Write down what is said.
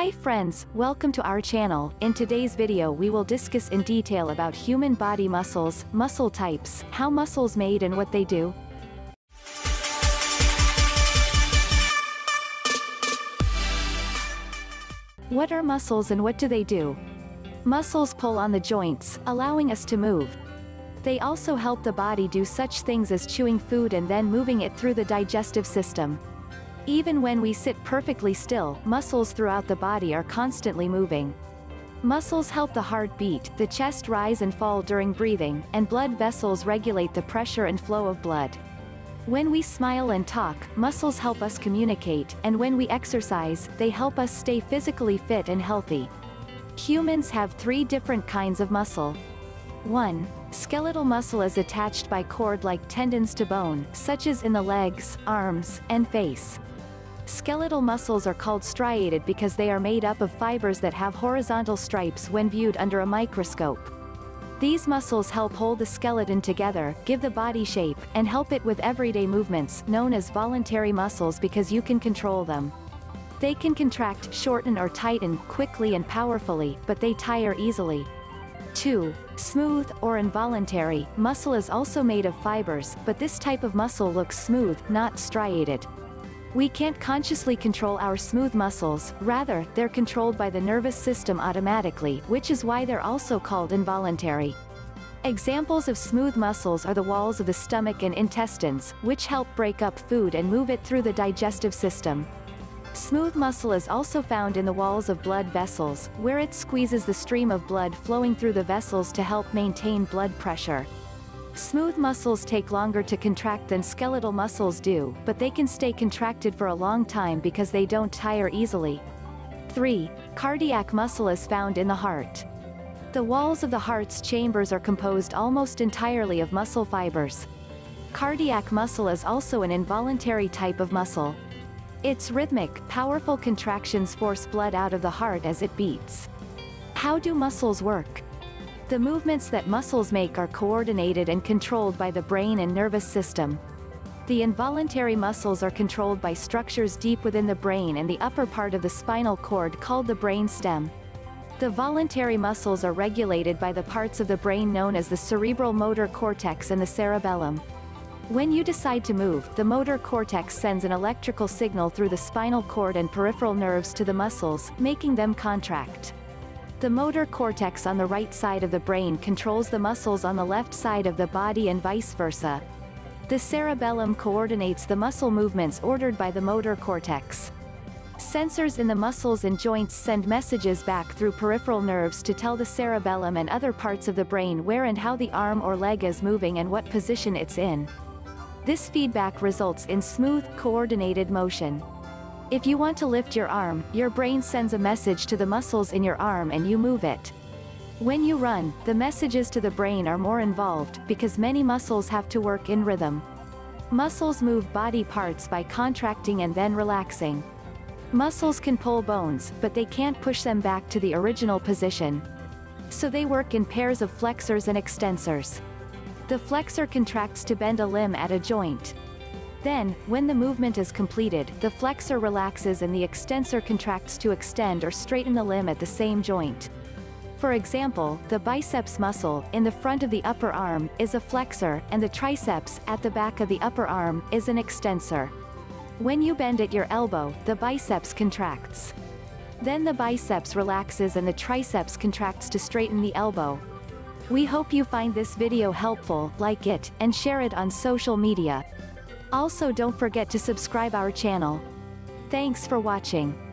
Hi friends, welcome to our channel. In today's video we will discuss in detail about human body muscles, muscle types, how muscles made and what they do. What are muscles and what do they do? Muscles pull on the joints, allowing us to move. They also help the body do such things as chewing food and then moving it through the digestive system. Even when we sit perfectly still, muscles throughout the body are constantly moving. Muscles help the heart beat, the chest rise and fall during breathing, and blood vessels regulate the pressure and flow of blood. When we smile and talk, muscles help us communicate, and when we exercise, they help us stay physically fit and healthy. Humans have three different kinds of muscle. 1. Skeletal muscle is attached by cord-like tendons to bone, such as in the legs, arms, and face. Skeletal muscles are called striated because they are made up of fibers that have horizontal stripes when viewed under a microscope. These muscles help hold the skeleton together, give the body shape, and help it with everyday movements, known as voluntary muscles because you can control them. They can contract, shorten or tighten, quickly and powerfully, but they tire easily. 2. Smooth, or involuntary, muscle is also made of fibers, but this type of muscle looks smooth, not striated. We can't consciously control our smooth muscles, rather, they're controlled by the nervous system automatically, which is why they're also called involuntary. Examples of smooth muscles are the walls of the stomach and intestines, which help break up food and move it through the digestive system. Smooth muscle is also found in the walls of blood vessels, where it squeezes the stream of blood flowing through the vessels to help maintain blood pressure. Smooth muscles take longer to contract than skeletal muscles do, but they can stay contracted for a long time because they don't tire easily. 3. Cardiac muscle is found in the heart. The walls of the heart's chambers are composed almost entirely of muscle fibers. Cardiac muscle is also an involuntary type of muscle. Its rhythmic, powerful contractions force blood out of the heart as it beats. How do muscles work? The movements that muscles make are coordinated and controlled by the brain and nervous system. The involuntary muscles are controlled by structures deep within the brain and the upper part of the spinal cord called the brain stem. The voluntary muscles are regulated by the parts of the brain known as the cerebral motor cortex and the cerebellum. When you decide to move, the motor cortex sends an electrical signal through the spinal cord and peripheral nerves to the muscles, making them contract. The motor cortex on the right side of the brain controls the muscles on the left side of the body and vice versa. The cerebellum coordinates the muscle movements ordered by the motor cortex. Sensors in the muscles and joints send messages back through peripheral nerves to tell the cerebellum and other parts of the brain where and how the arm or leg is moving and what position it's in. This feedback results in smooth, coordinated motion. If you want to lift your arm, your brain sends a message to the muscles in your arm and you move it. When you run, the messages to the brain are more involved, because many muscles have to work in rhythm. Muscles move body parts by contracting and then relaxing. Muscles can pull bones, but they can't push them back to the original position. So they work in pairs of flexors and extensors. The flexor contracts to bend a limb at a joint, then, when the movement is completed, the flexor relaxes and the extensor contracts to extend or straighten the limb at the same joint. For example, the biceps muscle, in the front of the upper arm, is a flexor, and the triceps, at the back of the upper arm, is an extensor. When you bend at your elbow, the biceps contracts. Then the biceps relaxes and the triceps contracts to straighten the elbow. We hope you find this video helpful, like it, and share it on social media. Also don't forget to subscribe our channel. Thanks for watching.